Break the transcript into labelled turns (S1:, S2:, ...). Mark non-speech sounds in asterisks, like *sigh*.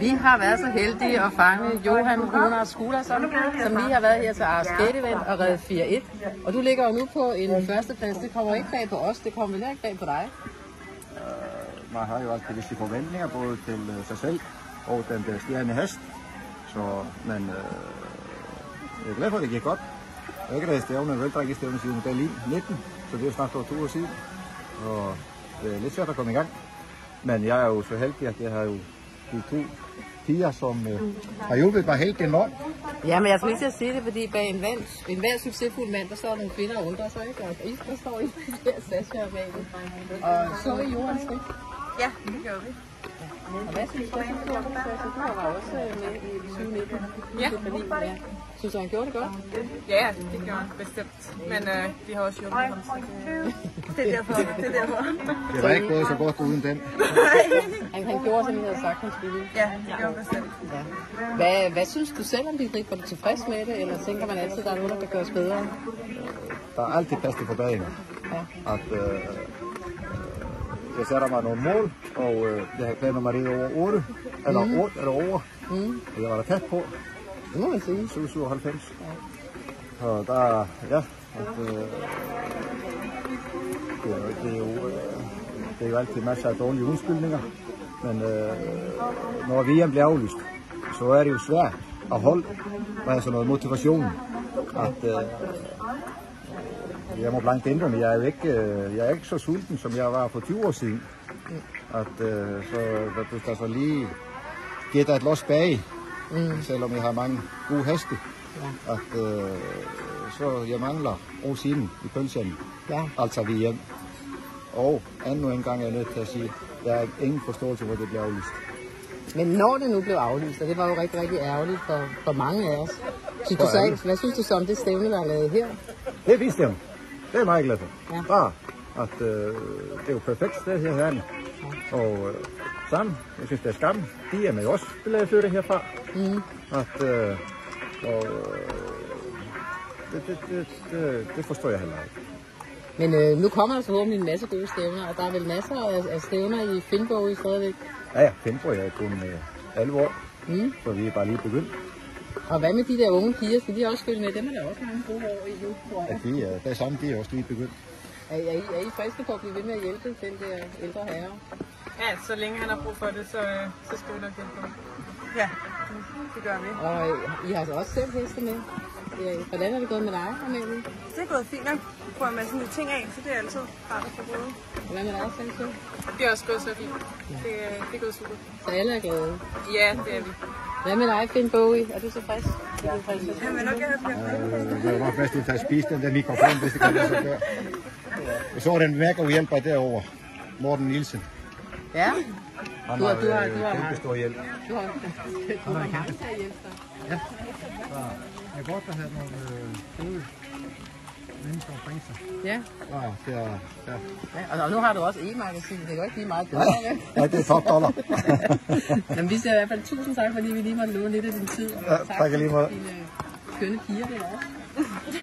S1: Vi har været så heldige at fange Johan Runar Skulason, som lige har været her til Ars Event og reddet 4-1. Og du ligger jo nu på en førsteplads. Det kommer ikke bag på os, det kommer vel ikke bag på dig.
S2: Øh, man har jo altid visse forventninger både til øh, sig selv og den der stjerne hest. Så, men uh, jeg er glad for, at det gik godt. Jeg har ikke været stævne, veldrække stævne siden Berlin 19, så det er jo snart over to år siden. Og det er lidt svært at komme i gang. Men jeg er jo så heldig, at jeg har jo de to piger, som øh, har hjulpet mig helt enormt.
S1: Ja, men jeg skulle lige til at sige det, fordi bag en, vand, en hver succesfuld mand, der står nogle kvinder og undrer sig, ikke? Og I, der står I der, Sascha og Mabel. Og så I Johans skridt.
S3: Ja, det gør vi.
S1: Og hvad synes du, Sascha? Du var også øh, med i 2019.
S3: Ja.
S1: Synes du, han gjorde det godt?
S3: Ja, det gør han bestemt. Men øh, vi har også hjulpet ham, *laughs* det, er derfor. Det er derfor.
S2: Det var ikke gået så godt uden den. *laughs*
S1: Han, han gjorde, som I havde sagt, han skulle.
S3: Ja, det han bestemt.
S1: Ja. Hvad, hvad synes du selv om dit rig? Var du tilfreds med det, eller tænker man altid, at der er noget, der kan gøres bedre?
S2: Der er altid plads til forbedringer.
S1: Ja.
S2: At, øh, jeg sætter mig nogle mål, og øh, jeg har planer mig det over 8, eller mm. 8 eller over.
S1: Mm.
S2: Og jeg var der tæt på,
S1: det må man sige.
S2: 97. Og der, ja, at, øh, det, er det, er jo, øh, det er jo altid masser af dårlige undskyldninger, men øh, når VM bliver aflyst, så er det jo svært at holde med sådan noget motivation, at øh, jeg må blankt indrømme, jeg er jo ikke, øh, jeg er ikke så sulten, som jeg var for 20 år siden. At øh, så, hvis der så lige giver dig et loss bag, mm. selvom jeg har mange gode heste, ja. at øh, så jeg mangler rosinen i pølsen,
S1: Ja.
S2: altså vi hjem. Og endnu en gang er jeg nødt til at sige, der er ingen forståelse, hvor det bliver aflyst.
S1: Men når det nu blev aflyst, og det var jo rigtig, rigtig ærgerligt for, for mange af os. Synes du
S2: For
S1: så
S2: alle.
S1: hvad synes du så om det stævne, der er lavet her?
S2: Det er stemme. Det er jeg meget glad for.
S1: Ja.
S2: Bare, at øh, det er jo perfekt sted her herinde. Og øh, sammen, jeg synes det er skam. De er med os, vil jeg flytte herfra.
S1: Mm.
S2: At, øh, og, øh, det, det, det, det, det forstår jeg heller ikke.
S1: Men øh, nu kommer der forhåbentlig en masse gode stævner, og der er vel masser af, af stævner i Finnborg i stadigvæk.
S2: Ja, ja, Finnborg er kun øh, 11 år,
S1: Mm.
S2: så vi er bare lige begyndt.
S1: Og hvad med de der unge piger? Skal de også følge med? Dem er der også mange gode år i nu, tror jeg.
S2: de er, det er samme, de er også lige begyndt.
S1: Er, er, I, er I friske på at blive ved med at hjælpe den der ældre herre?
S3: Ja, så længe han har brug for det, så, øh, så skal vi nok hjælpe ham. Ja, det gør vi.
S1: Og øh, I har altså også selv heste med. Ja, hvordan er det gået med dig, Amalie?
S3: Det er gået fint nok. Får man sådan lidt ting af, så det er altid rart at få både.
S1: Hvordan er dig, Sancho?
S3: Det er også gået så fint. Det, øh, det er gået super.
S1: Så alle er glade.
S3: Ja, det er vi.
S1: Hvad med dig, Finn Bowie? Er du tilfreds? Tilfreds?
S3: Han vil nok have det.
S2: Øh, det er nok bedst, at tage spise den der mikrofon, hvis det kan lade sig gøre. Jeg så den mærke og hjælper derovre. Morten Nielsen.
S1: Ja,
S2: Han
S1: Du har- du har-
S2: øh,
S1: du har
S2: kæmpe
S1: meget.
S2: stor hjælp.
S1: du har, du har mange til at hjælpe dig.
S2: Det er godt at have nogle øh, gode mennesker omkring sig.
S1: Ja,
S2: Ja, det er, ja.
S1: ja. Og, og nu har du også e-magasin. Det er jo ikke lige meget bedre,
S2: ja, det er top dollar.
S1: Men vi siger i hvert fald tusind tak, fordi vi lige måtte låne lidt af din tid. Og
S2: Ja, tak i lige måde.
S1: til dine skønne piger der også.